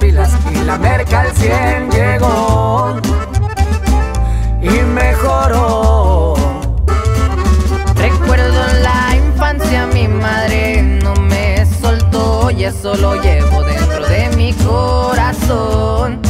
la merca al 100 llegó y mejoró. Recuerdo en la infancia mi madre no me soltó y eso lo llevo dentro de mi corazón.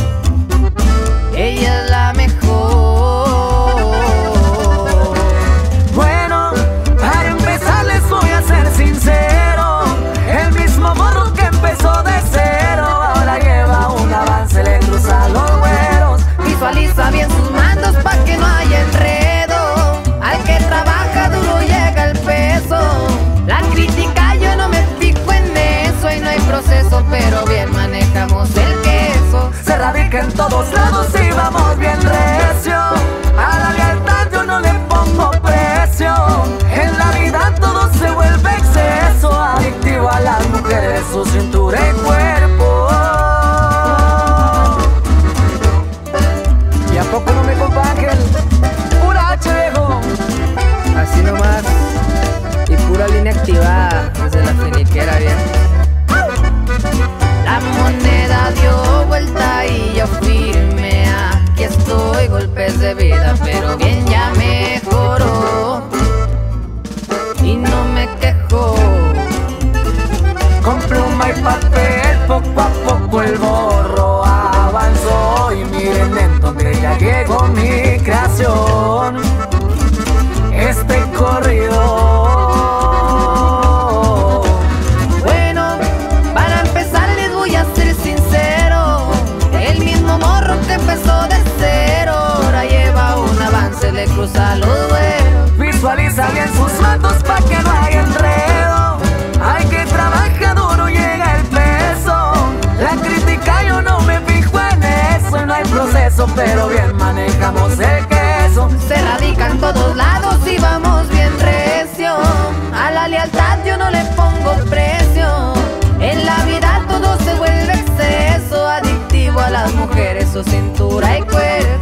Su cintura y cuerpo. ¿Y a poco no me compa Ángel? Pura H, viejo. Así nomás. Y pura línea activada desde la finiquera bien. La moneda dio vuelta y yo firme. Aquí estoy, golpes de vida, pero bien ya mejoró. Y no me quejo. Con pluma y papel, poco a poco el borro avanzó. Y miren en donde ya llegó mi creación. Este corrido. Manejamos el queso. Se radica en todos lados y vamos bien recio. A la lealtad yo no le pongo precio. En la vida todo se vuelve exceso, adictivo a las mujeres, su cintura y cuerpo.